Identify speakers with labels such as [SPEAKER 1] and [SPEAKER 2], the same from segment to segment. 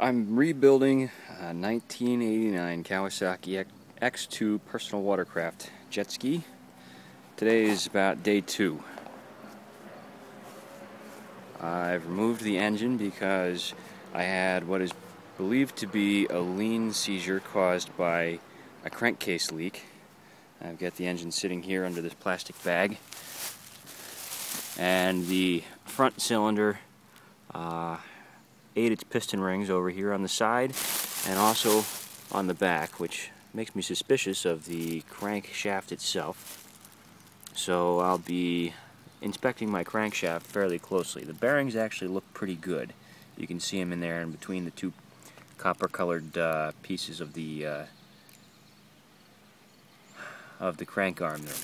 [SPEAKER 1] I'm rebuilding a 1989 Kawasaki X2 personal watercraft jet ski. Today is about day two. I've removed the engine because I had what is believed to be a lean seizure caused by a crankcase leak. I've got the engine sitting here under this plastic bag. And the front cylinder uh, ate its piston rings over here on the side and also on the back, which makes me suspicious of the crankshaft itself. So I'll be inspecting my crankshaft fairly closely. The bearings actually look pretty good. You can see them in there in between the two copper colored uh, pieces of the uh, of the crank arm there.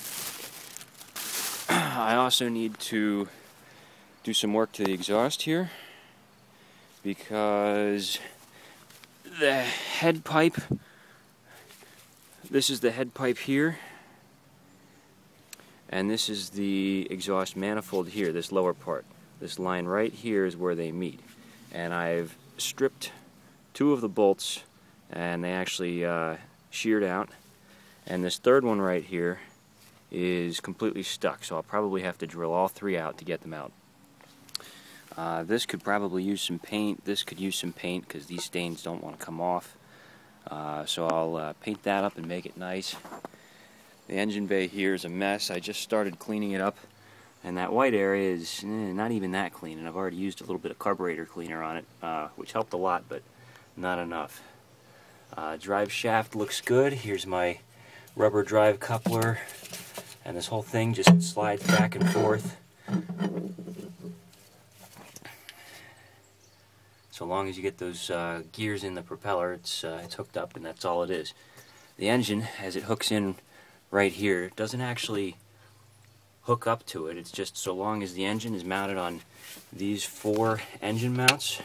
[SPEAKER 1] I also need to do some work to the exhaust here because the head pipe, this is the head pipe here, and this is the exhaust manifold here, this lower part. This line right here is where they meet. And I've stripped two of the bolts and they actually uh, sheared out. And this third one right here is completely stuck, so I'll probably have to drill all three out to get them out. Uh, this could probably use some paint. This could use some paint because these stains don't want to come off. Uh, so I'll uh, paint that up and make it nice. The engine bay here is a mess. I just started cleaning it up. And that white area is eh, not even that clean. And I've already used a little bit of carburetor cleaner on it, uh, which helped a lot, but not enough. Uh, drive shaft looks good. Here's my rubber drive coupler. And this whole thing just slides back and forth. So long as you get those uh, gears in the propeller, it's, uh, it's hooked up and that's all it is. The engine, as it hooks in right here, doesn't actually hook up to it. It's just so long as the engine is mounted on these four engine mounts,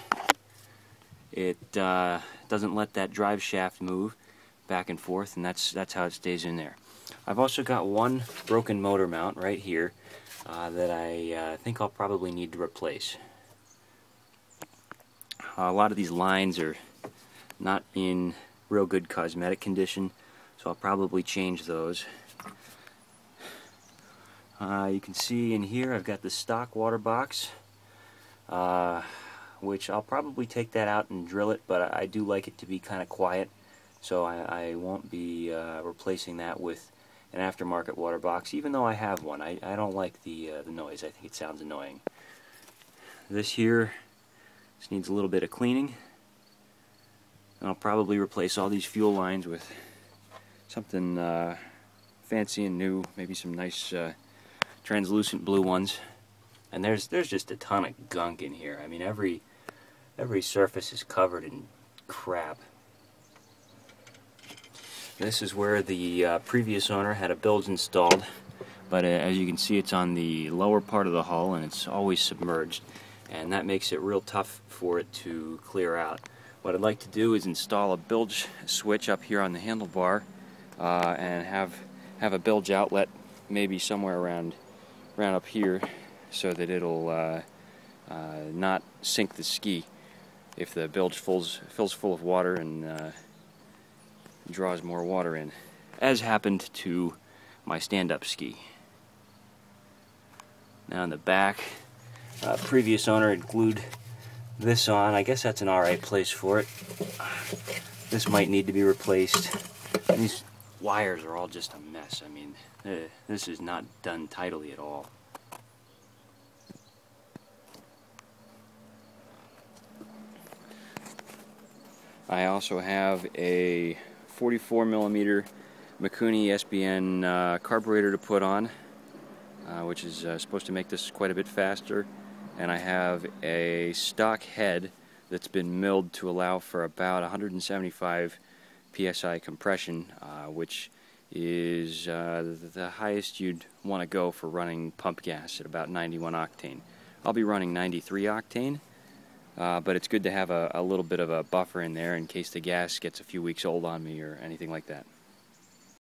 [SPEAKER 1] it uh, doesn't let that drive shaft move back and forth, and that's, that's how it stays in there. I've also got one broken motor mount right here uh, that I uh, think I'll probably need to replace. Uh, a lot of these lines are not in real good cosmetic condition, so I'll probably change those. Uh, you can see in here I've got the stock water box, uh, which I'll probably take that out and drill it, but I do like it to be kind of quiet, so I, I won't be uh, replacing that with an aftermarket water box, even though I have one. I, I don't like the, uh, the noise. I think it sounds annoying. This here just needs a little bit of cleaning. And I'll probably replace all these fuel lines with something uh, fancy and new, maybe some nice uh, translucent blue ones. And there's there's just a ton of gunk in here. I mean, every every surface is covered in crap. This is where the uh, previous owner had a bilge installed, but uh, as you can see, it's on the lower part of the hull and it's always submerged and that makes it real tough for it to clear out. What I'd like to do is install a bilge switch up here on the handlebar uh, and have have a bilge outlet maybe somewhere around around up here so that it'll uh, uh, not sink the ski if the bilge fills, fills full of water and uh, draws more water in, as happened to my stand-up ski. Now in the back, uh, previous owner had glued this on. I guess that's an alright place for it. This might need to be replaced. These wires are all just a mess. I mean, uh, this is not done tidily at all. I also have a 44 millimeter Mikuni SBN uh, carburetor to put on, uh, which is uh, supposed to make this quite a bit faster and I have a stock head that's been milled to allow for about 175 psi compression, uh, which is uh, the highest you'd want to go for running pump gas at about 91 octane. I'll be running 93 octane, uh, but it's good to have a, a little bit of a buffer in there in case the gas gets a few weeks old on me or anything like that.